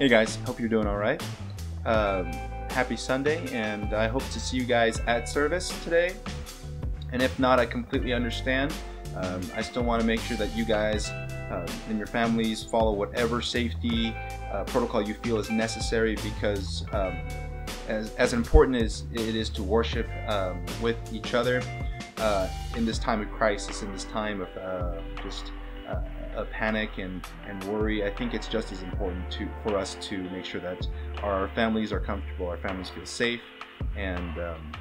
Hey guys, hope you're doing all right. Um, happy Sunday, and I hope to see you guys at service today. And if not, I completely understand. Um, I still want to make sure that you guys uh, and your families follow whatever safety uh, protocol you feel is necessary because um, as, as important as it is to worship um, with each other uh, in this time of crisis, in this time of uh, just panic and, and worry, I think it's just as important to for us to make sure that our families are comfortable, our families feel safe, and um,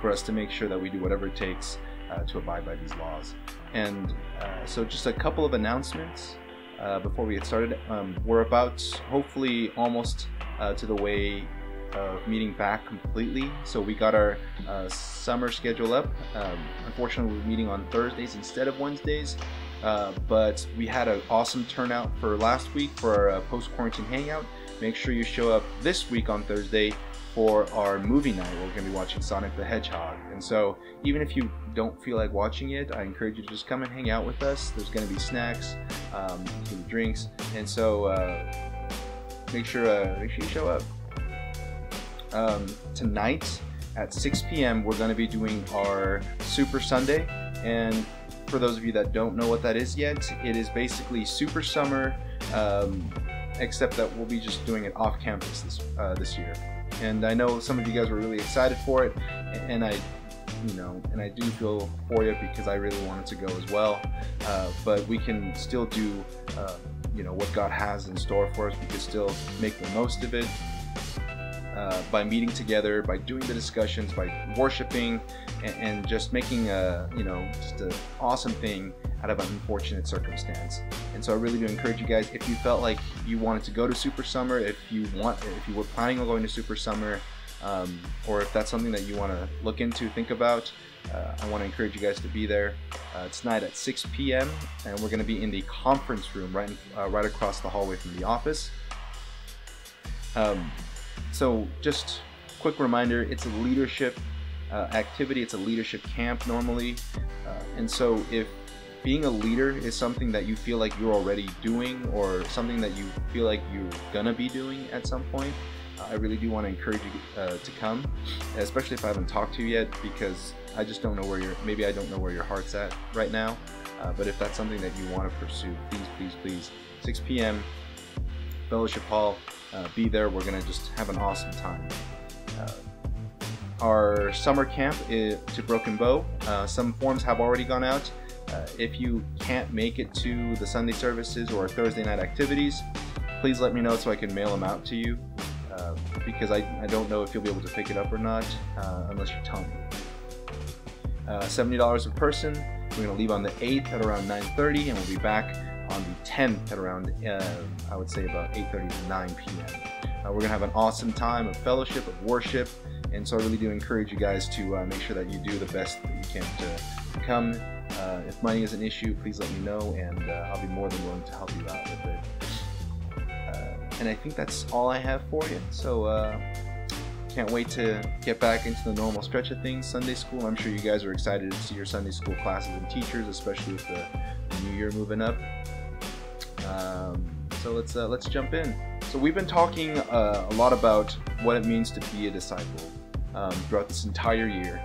for us to make sure that we do whatever it takes uh, to abide by these laws. And uh, so, just a couple of announcements uh, before we get started. Um, we're about hopefully almost uh, to the way of meeting back completely. So we got our uh, summer schedule up. Um, unfortunately, we're meeting on Thursdays instead of Wednesdays. Uh, but we had an awesome turnout for last week for our uh, post-quarantine hangout. Make sure you show up this week on Thursday for our movie night. We're going to be watching Sonic the Hedgehog. And so even if you don't feel like watching it, I encourage you to just come and hang out with us. There's going to be snacks, um, drinks, and so uh, make sure uh, make sure you show up. Um, tonight at 6 p.m. we're going to be doing our Super Sunday, and for those of you that don't know what that is yet, it is basically Super Summer, um, except that we'll be just doing it off campus this uh, this year. And I know some of you guys were really excited for it, and I, you know, and I do feel for you because I really wanted to go as well. Uh, but we can still do, uh, you know, what God has in store for us. We can still make the most of it. Uh, by meeting together, by doing the discussions, by worshiping, and, and just making a you know just an awesome thing out of an unfortunate circumstance. And so I really do encourage you guys if you felt like you wanted to go to Super Summer, if you want, if you were planning on going to Super Summer, um, or if that's something that you want to look into, think about. Uh, I want to encourage you guys to be there. Uh, tonight at 6 p.m. and we're going to be in the conference room right in, uh, right across the hallway from the office. Um, so just quick reminder, it's a leadership uh, activity, it's a leadership camp normally. Uh, and so if being a leader is something that you feel like you're already doing or something that you feel like you're gonna be doing at some point, uh, I really do want to encourage you uh, to come, especially if I haven't talked to you yet because I just don't know where you're, maybe I don't know where your heart's at right now. Uh, but if that's something that you want to pursue, please, please, please, 6 p.m. Fellowship Hall, uh, be there. We're going to just have an awesome time. Uh, our summer camp is to Broken Bow. Uh, some forms have already gone out. Uh, if you can't make it to the Sunday services or Thursday night activities, please let me know so I can mail them out to you uh, because I, I, don't know if you'll be able to pick it up or not uh, unless you tell me. $70 a person. We're going to leave on the 8th at around 9.30 and we'll be back on the 10th at around, uh, I would say about 8.30 to 9 p.m. Uh, we're going to have an awesome time of fellowship, of worship, and so I really do encourage you guys to uh, make sure that you do the best that you can to, come. Uh, if money is an issue, please let me know, and uh, I'll be more than willing to help you out with it. Uh, and I think that's all I have for you. So can't wait to get back into the normal stretch of things. Sunday school, I'm sure you guys are excited to see your Sunday school classes and teachers, especially with the new year moving up. Um, so let's uh, let's jump in. So we've been talking uh, a lot about what it means to be a disciple um, throughout this entire year,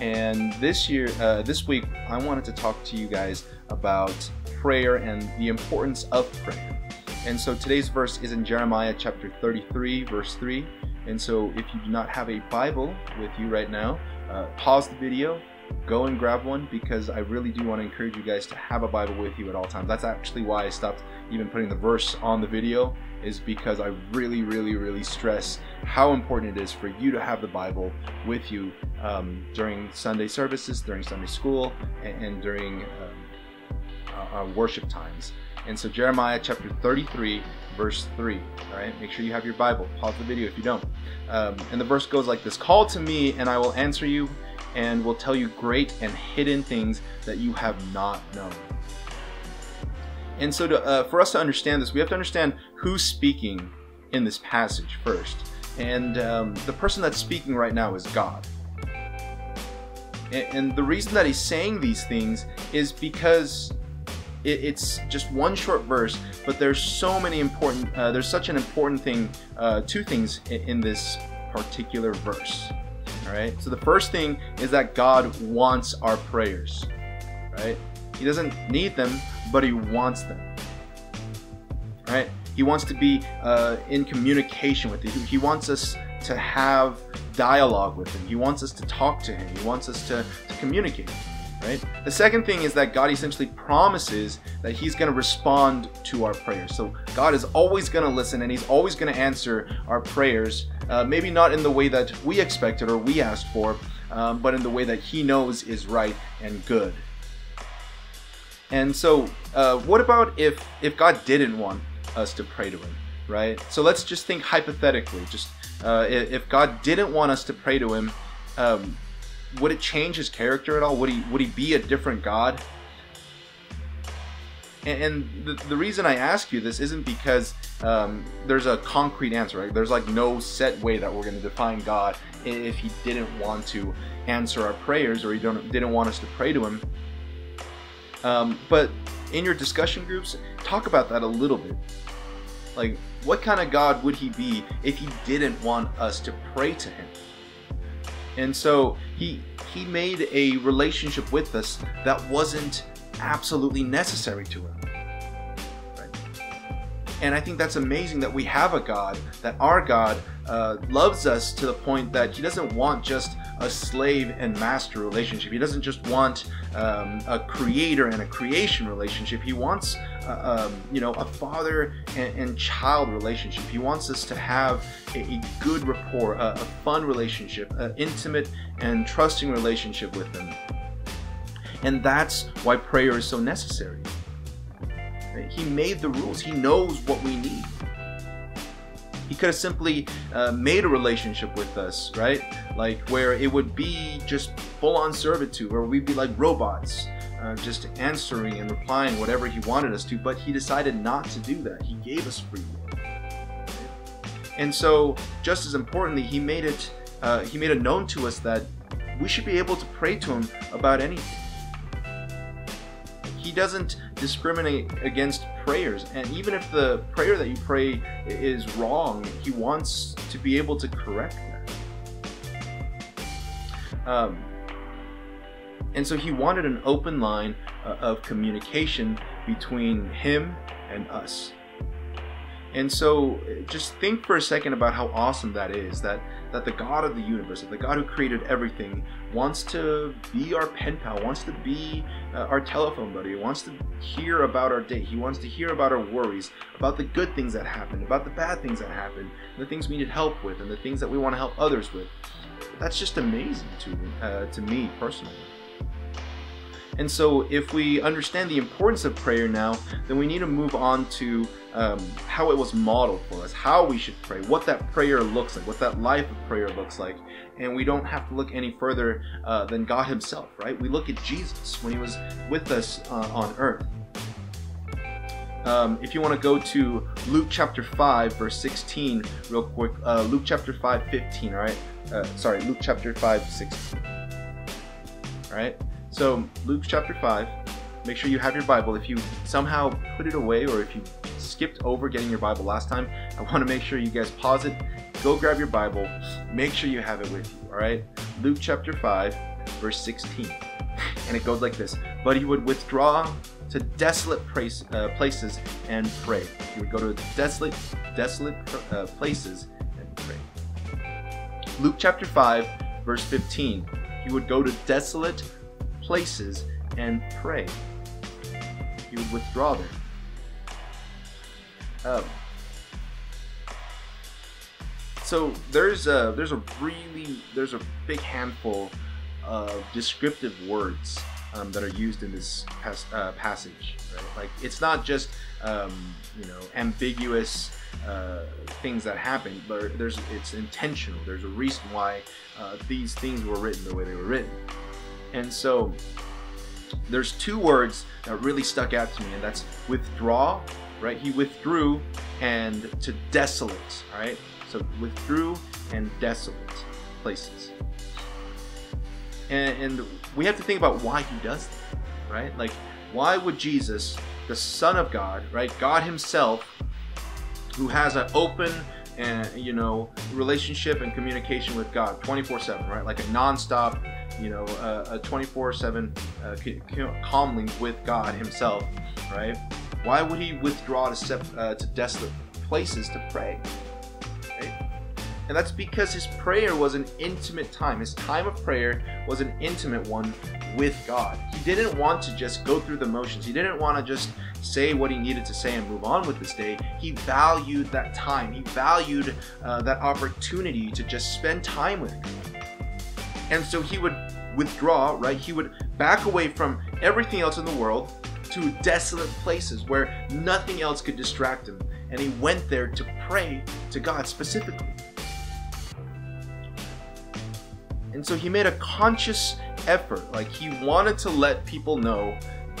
and this year, uh, this week, I wanted to talk to you guys about prayer and the importance of prayer. And so today's verse is in Jeremiah chapter 33, verse 3. And so if you do not have a Bible with you right now, uh, pause the video, go and grab one because I really do want to encourage you guys to have a Bible with you at all times. That's actually why I stopped even putting the verse on the video is because I really, really, really stress how important it is for you to have the Bible with you um, during Sunday services, during Sunday school, and, and during um, our worship times. And so Jeremiah chapter 33, verse 3. All right, make sure you have your Bible. Pause the video if you don't. Um, and the verse goes like this Call to me, and I will answer you and will tell you great and hidden things that you have not known. And so, to, uh, for us to understand this, we have to understand who's speaking in this passage first. And um, the person that's speaking right now is God. And, and the reason that he's saying these things is because it, it's just one short verse, but there's so many important. Uh, there's such an important thing, uh, two things in, in this particular verse. Right. So the first thing is that God wants our prayers. Right. He doesn't need them, but He wants them. Right. He wants to be uh, in communication with you. He wants us to have dialogue with Him. He wants us to talk to Him. He wants us to, to communicate. Right? The second thing is that God essentially promises that He's going to respond to our prayers. So God is always going to listen and He's always going to answer our prayers. Uh, maybe not in the way that we expected or we asked for, um, but in the way that He knows is right and good. And so, uh, what about if if God didn't want us to pray to Him, right? So let's just think hypothetically. Just uh, if God didn't want us to pray to Him, um, would it change His character at all? Would He would He be a different God? And, and the, the reason I ask you this isn't because um, there's a concrete answer, right? There's like no set way that we're going to define God if He didn't want to answer our prayers or He don't, didn't want us to pray to Him. Um, but in your discussion groups, talk about that a little bit. Like, what kind of God would he be if he didn't want us to pray to him? And so he he made a relationship with us that wasn't absolutely necessary to him. Right? And I think that's amazing that we have a God, that our God uh, loves us to the point that he doesn't want just a slave and master relationship. He doesn't just want um, a creator and a creation relationship. He wants, uh, um, you know, a father and, and, child relationship. He wants us to have a, a good rapport, a, a fun relationship, an intimate and trusting relationship with Him. And that's why prayer is so necessary. He made the rules. He knows what we need. He could have simply uh, made a relationship with us, right? Like where it would be just full on servitude, where we'd be like robots, uh, just answering and replying whatever he wanted us to. But he decided not to do that. He gave us free will. And so, just as importantly, he made it. Uh, he made it known to us that we should be able to pray to him about anything. He doesn't discriminate against prayers. And even if the prayer that you pray is wrong, He wants to be able to correct that. Um, and so He wanted an open line uh, of communication between Him and us. And so just think for a second about how awesome that is that that the God of the universe, the God who created everything wants to be our pen pal, wants to be uh, our telephone buddy, wants to hear about our day. He wants to hear about our worries, about the good things that happen, about the bad things that happen, the things we need help with and the things that we want to help others with. That's just amazing to uh, to me personally. And so, if we understand the importance of prayer now, then we need to move on to um, how it was modeled for us, how we should pray, what that prayer looks like, what that life of prayer looks like. And we don't have to look any further uh, than God Himself, right? We look at Jesus when He was with us uh, on earth. Um, if you want to go to Luke chapter 5, verse 16, real quick, uh, Luke chapter 5, 15, all right? Uh, sorry, Luke chapter 5, 16. All right? So, Luke chapter 5, make sure you have your Bible. If you somehow put it away or if you skipped over getting your Bible last time, I want to make sure you guys pause it, go grab your Bible, make sure you have it with you, all right? Luke chapter 5, verse 16. And it goes like this But he would withdraw to desolate place, uh, places and pray. He would go to desolate, desolate uh, places and pray. Luke chapter 5, verse 15. He would go to desolate places and pray. He would withdraw there. Um, so there's a there's a really there's a big handful of descriptive words um, that are used in this pas- uh, passage. Right? Like it's not just um, you know ambiguous uh, things that happen, but there's it's intentional. There's a reason why uh, these things were written the way they were written. And so there's two words that really stuck out to me, and that's withdraw, right? He withdrew and to desolate, right? So withdrew and desolate places. And, and we have to think about why he does that, right? Like, why would Jesus the Son of God, right? God Himself, who has an open and you know relationship and communication with God 24/7, right? Like a nonstop, you know, a 24/7 uh, calmly with God Himself, right? Why would He withdraw to step uh, to desolate places to pray? Right? And that's because his prayer was an intimate time. His time of prayer was an intimate one with God. He didn't want to just go through the motions. He didn't want to just say what he needed to say and move on with his day. He valued that time. He valued uh, that opportunity to just spend time with God. And so he would withdraw, right? He would back away from everything else in the world to desolate places where nothing else could distract him. And he went there to pray to God specifically. And so he made a conscious effort. Like he wanted to let people know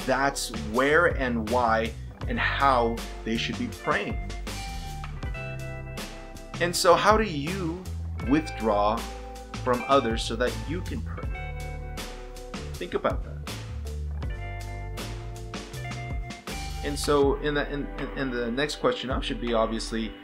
that's where and why and how they should be praying. And so, how do you withdraw from others so that you can pray? Think about that. And so, in the in, in the next question up should be obviously,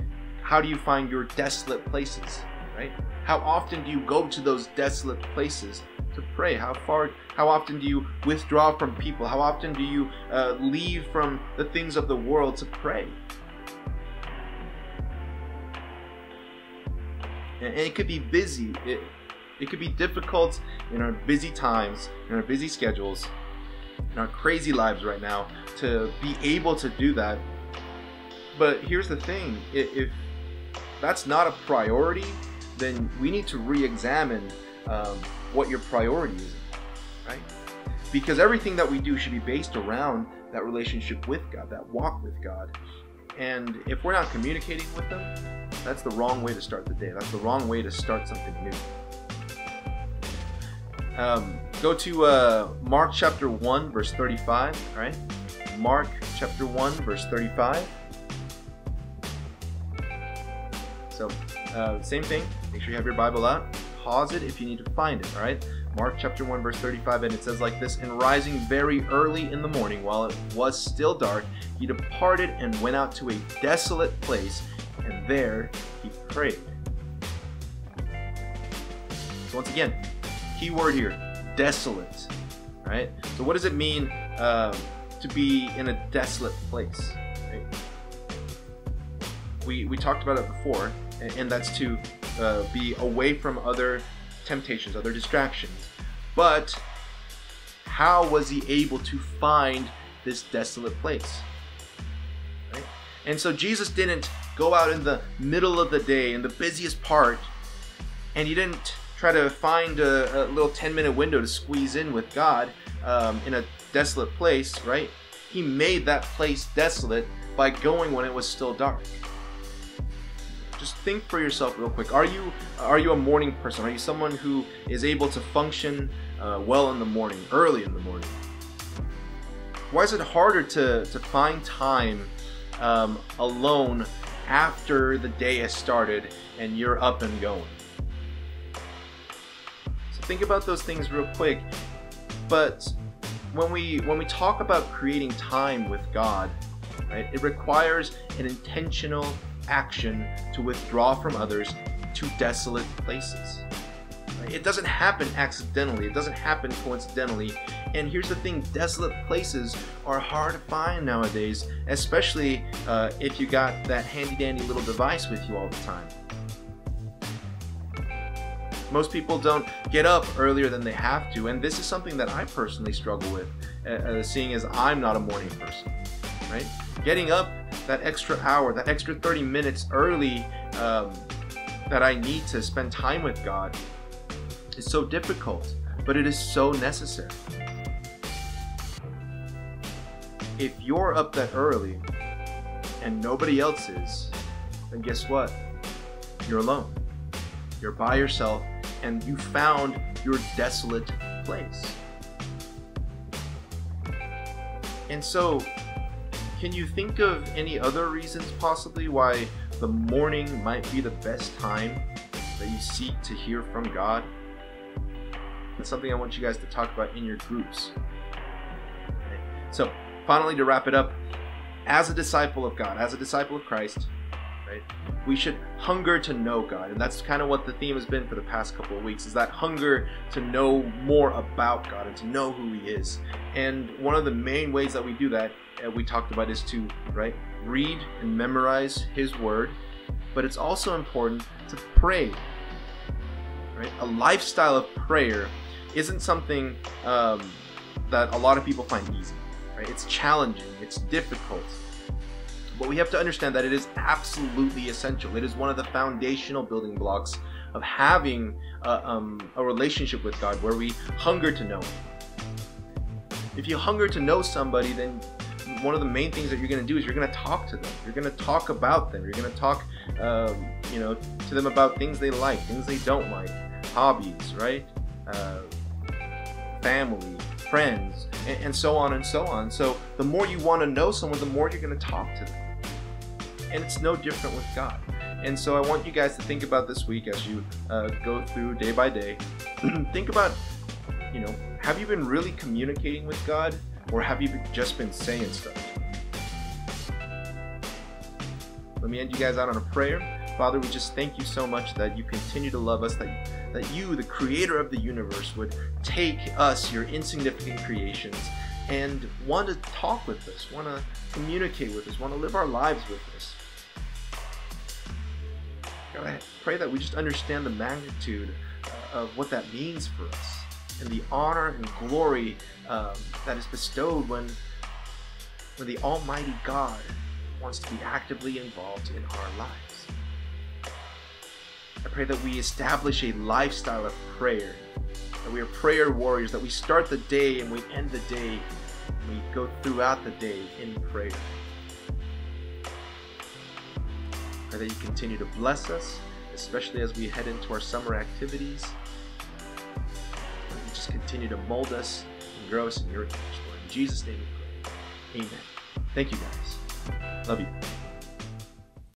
how do you find your desolate places? Right? How often do you go to those desolate places to pray? How far, how often do you withdraw from people? How often do you uh, leave from the things of the world to pray? And it could be busy. It, it could be difficult in our busy times, in our busy schedules, in our crazy lives right now to be able to do that. But here's the thing if that's not a priority, then we need to re examine um, what your priority is, right? Because everything that we do should be based around that relationship with God, that walk with God. And if we're not communicating with them, that's the wrong way to start the day. That's the wrong way to start something new. Um, go to uh, Mark chapter 1, verse 35. All right? Mark chapter 1, verse 35. So, uh, same thing. Make sure you have your Bible out pause it if you need to find it, all right? Mark chapter 1, verse 35, and it says like this And rising very early in the morning, while it was still dark, he departed and went out to a desolate place, and there he prayed. So, once again, key word here desolate, right? So, what does it mean um, to be in a desolate place? Right? We, we talked about it before, and, and that's to uh, be away from other temptations, other distractions. But how was he able to find this desolate place? Right? And so Jesus didn't go out in the middle of the day, in the busiest part, and he didn't try to find a, a little 10 minute window to squeeze in with God um, in a desolate place, right? He made that place desolate by going when it was still dark just think for yourself real quick. Are you are you a morning person? Are you someone who is able to function uh, well in the morning, early in the morning? Why is it harder to, to find time um, alone after the day has started and you're up and going? Think about those things real quick. But when we when we talk about creating time with God, right, it requires an intentional action to withdraw from others to desolate places. It doesn't happen accidentally, it doesn't happen coincidentally. And here's the thing desolate places are hard to find nowadays, especially uh, if you got that handy dandy little device with you all the time. Most people don't get up earlier than they have to, and this is something that I personally struggle with, uh, uh seeing as I'm not a morning person. Right? Getting up that extra hour, that extra 30 minutes early um, that I need to spend time with God is so difficult, but it is so necessary. If you're up that early and nobody else is, then guess what? You're alone. You're by yourself and you found your desolate place. And so can you think of any other reasons possibly why the morning might be the best time that you seek to hear from God? That's something I want you guys to talk about in your groups. So, finally, to wrap it up, as a disciple of God, as a disciple of Christ, right? We should hunger to know God, and that's kind of what the theme has been for the past couple of weeks. Is that hunger to know more about God and to know who He is. And one of the main ways that we do that, uh, we talked about, is to right read and memorize His Word, but it's also important to pray. Right, a lifestyle of prayer isn't something um, that a lot of people find easy. Right, it's challenging, it's difficult but we have to understand that it is absolutely essential. It is one of the foundational building blocks of having a, um, a relationship with God where we hunger to know Him. If you hunger to know somebody, then one of the main things that you're going to do is you're going to talk to them. You're going to talk about them. You're going to talk, um, you know, to them about things they like, things they don't like, hobbies, right? Uh, family, friends, and, and so on and so on. So the more you want to know someone, the more you're going to talk to them and it's no different with God. And so I want you guys to think about this week as you uh, go through day by day. think about, you know, have you been really communicating with God or have you just been saying stuff? Let me end you guys out on a prayer. Father, we just thank you so much that you continue to love us, that, that you, the creator of the universe, would take us, your insignificant creations, and want to talk with us, want to communicate with us, want to live our lives with us. God, I pray that we just understand the magnitude uh, of what that means for us and the honor and glory um, that is bestowed when, when the Almighty God wants to be actively involved in our lives. I pray that we establish a lifestyle of prayer, that we are prayer warriors, that we start the day and we end the day, and we go throughout the day in prayer. Pray that you continue to bless us, especially as we head into our summer activities. And just continue to mold us and grow us in your image, Lord. In Jesus' name we pray. Amen. Thank you guys. Love you.